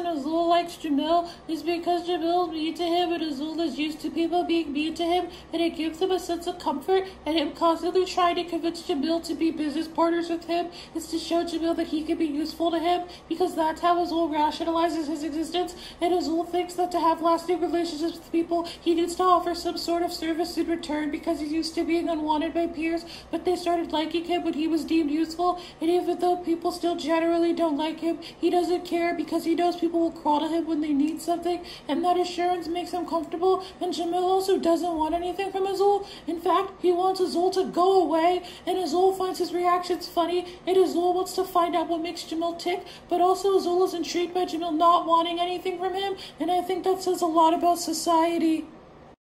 reason Azul likes Jamil is because Jamil's mean to him and Azul is used to people being mean to him and it gives him a sense of comfort and him constantly trying to convince Jamil to be business partners with him is to show Jamil that he can be useful to him because that's how Azul rationalizes his existence and Azul thinks that to have lasting relationships with people he needs to offer some sort of service in return because he's used to being unwanted by peers but they started liking him when he was deemed useful and even though people still generally don't like him he doesn't care because he knows people will crawl to him when they need something and that assurance makes him comfortable and Jamil also doesn't want anything from Azul. In fact he wants Azul to go away and Azul finds his reactions funny and Azul wants to find out what makes Jamil tick but also Azul is intrigued by Jamil not wanting anything from him and I think that says a lot about society